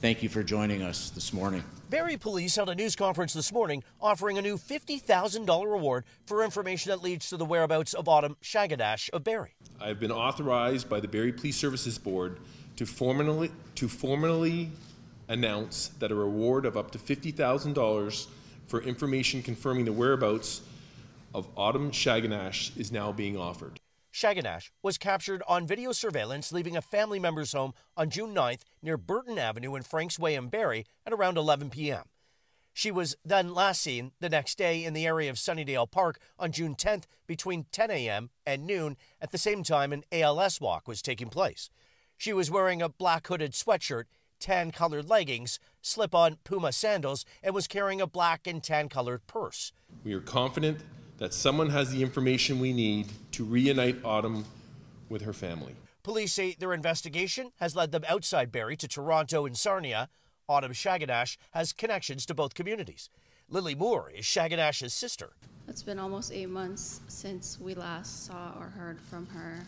Thank you for joining us this morning. Barrie Police held a news conference this morning offering a new $50,000 reward for information that leads to the whereabouts of Autumn Shaganash of Barrie. I have been authorized by the Barrie Police Services Board to formally, to formally announce that a reward of up to $50,000 for information confirming the whereabouts of Autumn Shaganash is now being offered. Shaganash was captured on video surveillance leaving a family member's home on June 9th near Burton Avenue and Franks Way in Barrie at around 11 p.m. She was then last seen the next day in the area of Sunnidale Park on June 10th between 10 a.m. and noon at the same time an ALS walk was taking place. She was wearing a black hooded sweatshirt, tan colored leggings, slip on Puma sandals, and was carrying a black and tan colored purse. We are confident that someone has the information we need to reunite Autumn with her family. Police say their investigation has led them outside Barrie to Toronto and Sarnia. Autumn Shaganash has connections to both communities. Lily Moore is Shaganash's sister. It's been almost eight months since we last saw or heard from her,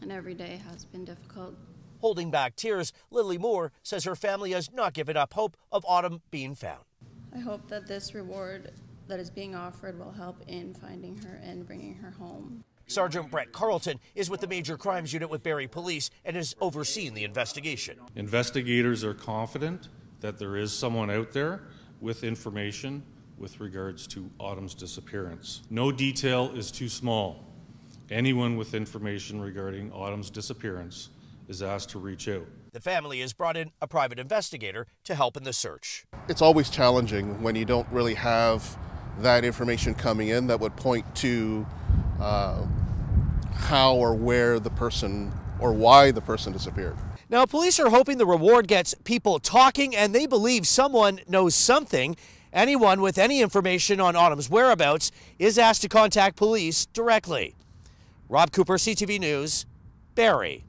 and every day has been difficult. Holding back tears, Lily Moore says her family has not given up hope of Autumn being found. I hope that this reward that is being offered will help in finding her and bringing her home. Sergeant Brett Carlton is with the Major Crimes Unit with Barrie Police and is overseeing the investigation. Investigators are confident that there is someone out there with information with regards to Autumn's disappearance. No detail is too small. Anyone with information regarding Autumn's disappearance is asked to reach out. The family has brought in a private investigator to help in the search. It's always challenging when you don't really have that information coming in that would point to uh, how or where the person or why the person disappeared. Now, police are hoping the reward gets people talking and they believe someone knows something. Anyone with any information on Autumn's whereabouts is asked to contact police directly. Rob Cooper, CTV News, Barrie.